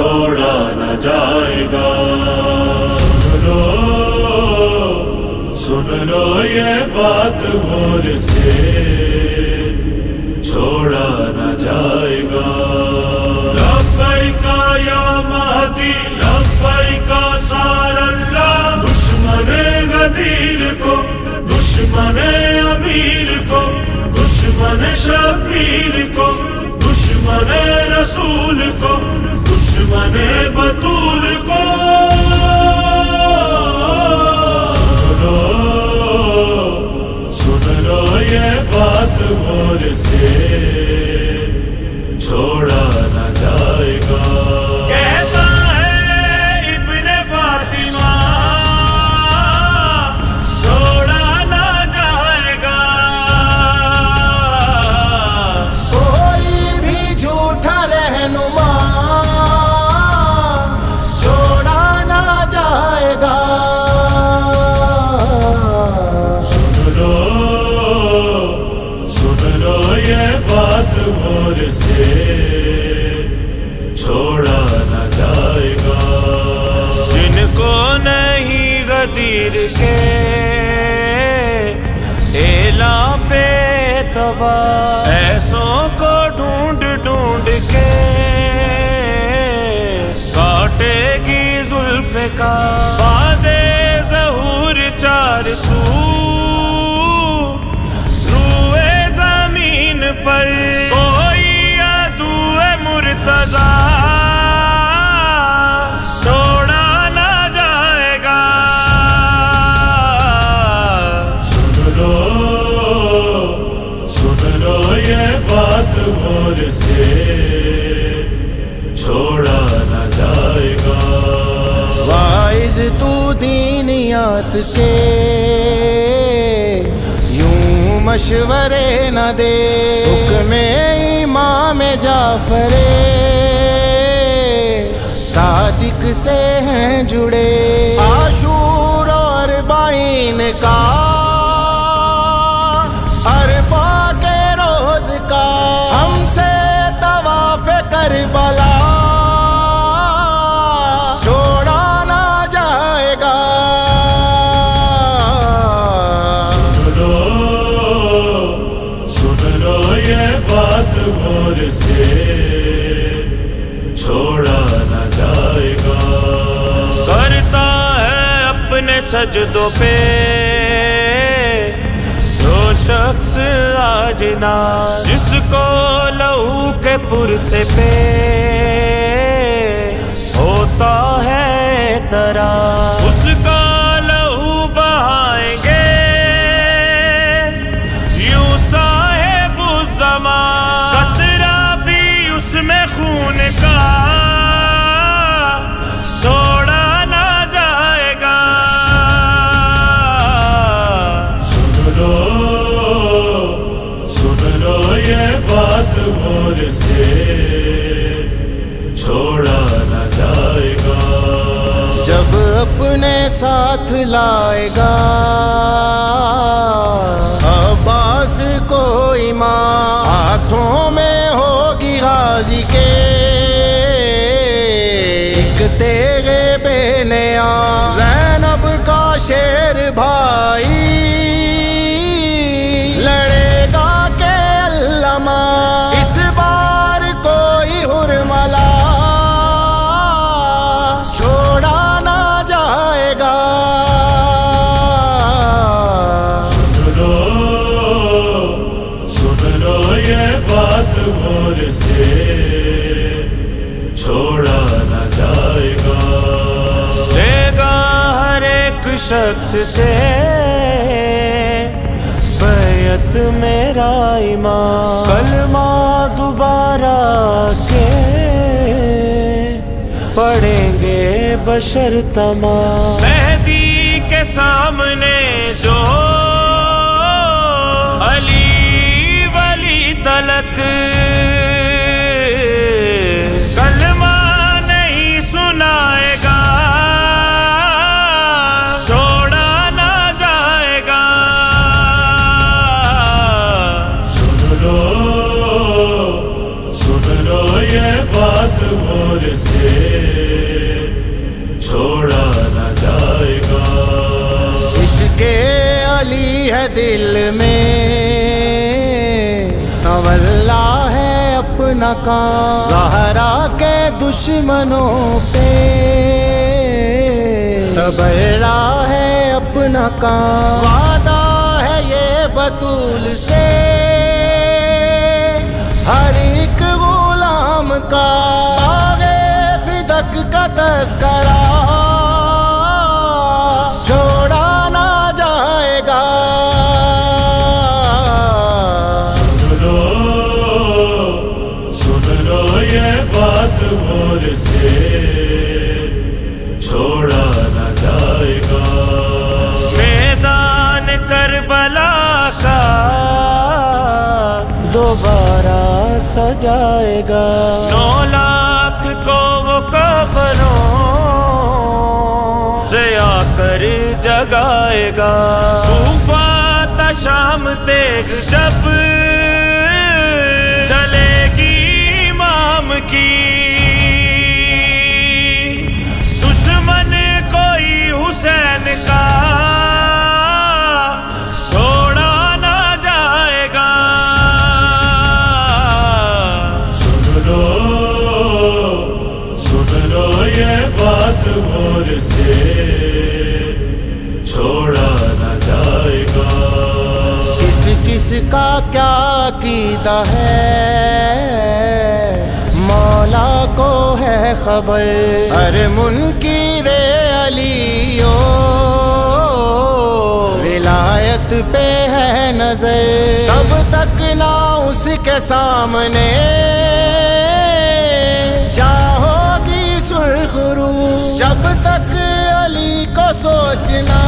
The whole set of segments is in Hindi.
छोड़ा न जाएगा। सुन लो सुन लो ये बात गौर से छोड़ा न जाएगा। दुश्मन गदीर को, दुश्मन अमीर को, दुश्मन शबीर को, दुश्मन रसूल को दुश्मन बतूल को। सुन लो सुन लो ये बात गौर से। गदीर के। एला पे तबा ऐसों को ढूंढ ढूंढ के। काटेगी जुल्फ का। बात से छोड़ा न जाएगा वाइज तू दीनियात के, यूँ मशवरे न दे। में इमाम जाफरे, सादिक से हैं जुड़े। आशूर और बाइन का सजदों पे। जो शख्स आज ना जिसको लहू के पुरसे पे होता है तरा गौर से छोड़ा न जाएगा। जब अपने साथ लाएगा, अब्बास को ईमान हाथों में होगी गाजी के। तेरे बेनया जैनब का शेर भाई बात से छोड़ा न जाएगा। देगा हर एक शख्स से बैत मेरा ईमान। कलमा दोबारा के पढ़ेंगे बशर तमाम मेहदी के सामने जो सुन ये बात मोर से छोड़ा न जाएगा। इसके अली है दिल में। तवल्ला है अपना काम। जहरा के दुश्मनों पे। तबर्रा है अपना काम। वादा है ये बतूल से। का आगे फिदक का तस्करा। दोबारा सजाएगा। नौ लाख को वो कबरों से आकर जगाएगा। तूफाता शाम तेज जब चलेगी माम की से छोड़ा न जाएगा। किस किस का क्या कीदा है? मौला को है खबर। अरे मुनकीरे अलियो, विलायत पे है नज़र। तब तक ना उसके सामने। को सोचना।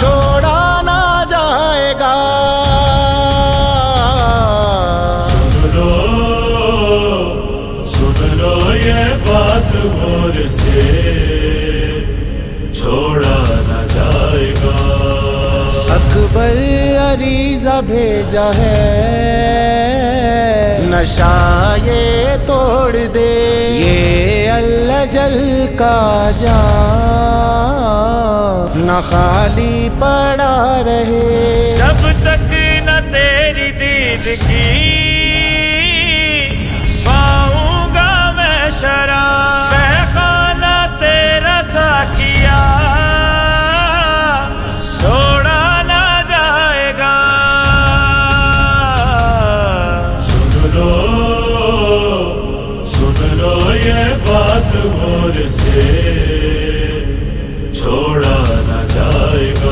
छोड़ा ना जाएगा। सुन लो सुन लो ये बात मोर से। छोड़ा न जाएगा। अकबर अरीजा भेजा है। नशा ये तोड़ दे। ये अजल का जा। न खाली पड़ा रहे। जब तक न तेरी दीद की पाऊँगा मैं शराब। खाना तेरा साकिया छोड़ा ना जाएगा। सुन लो सुन लो ये हाथ मोर से छोड़ा न जाएगा।